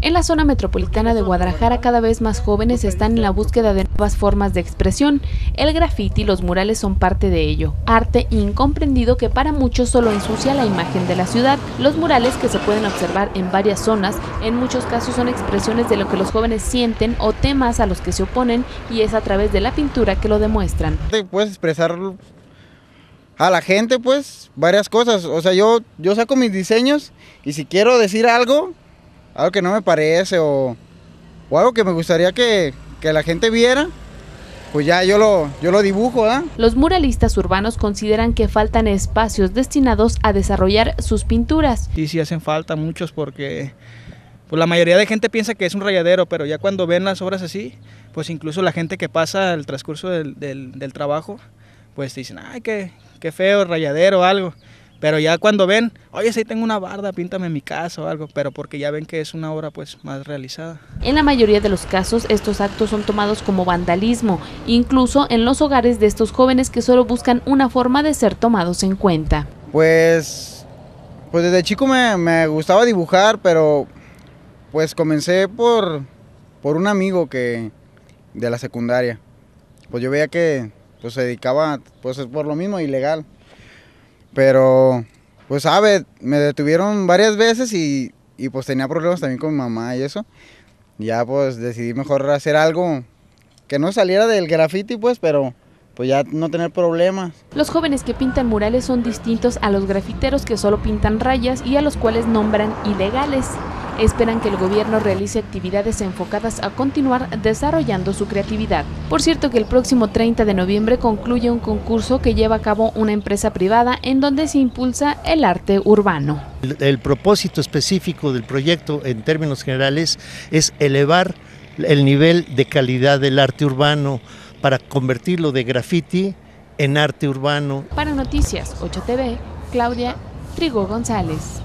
En la zona metropolitana de Guadalajara cada vez más jóvenes están en la búsqueda de nuevas formas de expresión. El graffiti y los murales son parte de ello. Arte incomprendido que para muchos solo ensucia la imagen de la ciudad. Los murales que se pueden observar en varias zonas, en muchos casos son expresiones de lo que los jóvenes sienten o temas a los que se oponen y es a través de la pintura que lo demuestran. Puedes expresar a la gente pues varias cosas. O sea, yo, yo saco mis diseños y si quiero decir algo, algo que no me parece o, algo que me gustaría que, la gente viera, pues ya yo lo, yo lo dibujo. Los muralistas urbanos consideran que faltan espacios destinados a desarrollar sus pinturas. Y sí hacen falta muchos porque pues la mayoría de gente piensa que es un rayadero, pero ya cuando ven las obras así, pues incluso la gente que pasa el transcurso del, del, trabajo, pues dicen, ay, qué, qué feo, rayadero o algo. Pero ya cuando ven, oye, si tengo una barda, píntame mi casa o algo, pero porque ya ven que es una obra pues más realizada. En la mayoría de los casos, estos actos son tomados como vandalismo, incluso en los hogares de estos jóvenes que solo buscan una forma de ser tomados en cuenta. Pues, pues desde chico me, me gustaba dibujar, pero pues comencé por, por un amigo que de la secundaria. Pues yo veía que pues se dedicaba pues por lo mismo ilegal. Pero, pues, sabe, me detuvieron varias veces y, pues tenía problemas también con mi mamá y eso. Ya pues decidí mejor hacer algo que no saliera del graffiti, pues, pero pues ya no tener problemas. Los jóvenes que pintan murales son distintos a los grafiteros que solo pintan rayas y a los cuales nombran ilegales esperan que el gobierno realice actividades enfocadas a continuar desarrollando su creatividad. Por cierto que el próximo 30 de noviembre concluye un concurso que lleva a cabo una empresa privada en donde se impulsa el arte urbano. El, propósito específico del proyecto en términos generales es elevar el nivel de calidad del arte urbano para convertirlo de graffiti en arte urbano. Para Noticias 8TV, Claudia Trigo González.